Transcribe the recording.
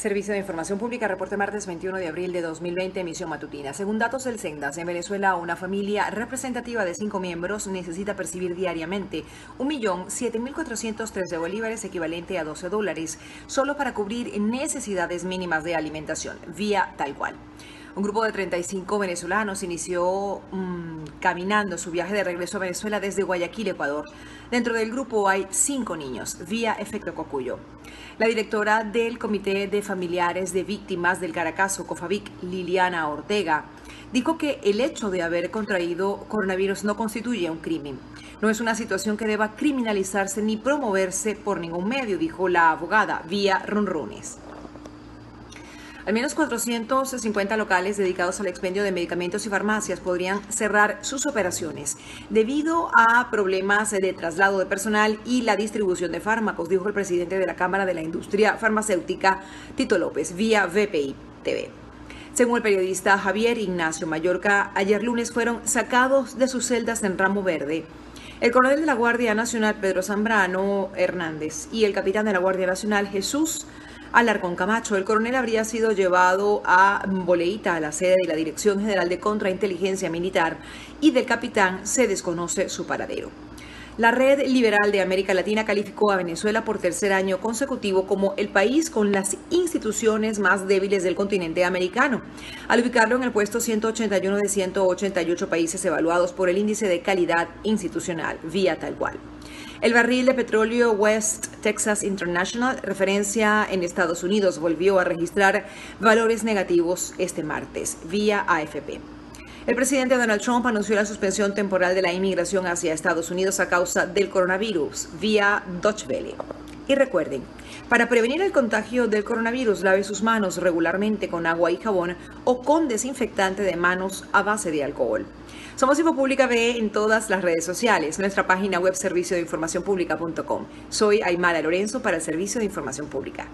Servicio de Información Pública reporte martes 21 de abril de 2020, emisión matutina. Según datos del CENDAS, en Venezuela una familia representativa de cinco miembros necesita percibir diariamente 1.7413 bolívares, equivalente a 12 dólares, solo para cubrir necesidades mínimas de alimentación, vía tal cual. Un grupo de 35 venezolanos inició mmm, caminando su viaje de regreso a Venezuela desde Guayaquil, Ecuador. Dentro del grupo hay cinco niños, vía efecto cocuyo. La directora del Comité de Familiares de Víctimas del Caracazo, COFAVIC, Liliana Ortega, dijo que el hecho de haber contraído coronavirus no constituye un crimen. No es una situación que deba criminalizarse ni promoverse por ningún medio, dijo la abogada, vía runrunes. Al menos 450 locales dedicados al expendio de medicamentos y farmacias podrían cerrar sus operaciones debido a problemas de traslado de personal y la distribución de fármacos, dijo el presidente de la Cámara de la Industria Farmacéutica, Tito López, vía VPI TV. Según el periodista Javier Ignacio Mallorca, ayer lunes fueron sacados de sus celdas en Ramo Verde el coronel de la Guardia Nacional, Pedro Zambrano Hernández, y el capitán de la Guardia Nacional, Jesús Alarcón Camacho. El coronel habría sido llevado a Boleita, a la sede de la Dirección General de Contrainteligencia Militar, y del capitán se desconoce su paradero. La Red Liberal de América Latina calificó a Venezuela por tercer año consecutivo como el país con las instituciones más débiles del continente americano, al ubicarlo en el puesto 181 de 188 países evaluados por el índice de calidad institucional, vía tal cual. El barril de petróleo West Texas International, referencia en Estados Unidos, volvió a registrar valores negativos este martes, vía AFP. El presidente Donald Trump anunció la suspensión temporal de la inmigración hacia Estados Unidos a causa del coronavirus, vía Deutsche Welle. Y recuerden, para prevenir el contagio del coronavirus, lave sus manos regularmente con agua y jabón o con desinfectante de manos a base de alcohol. Somos Infopública B en todas las redes sociales, nuestra página web servicio de información pública.com. Soy Aymara Lorenzo para el Servicio de Información Pública.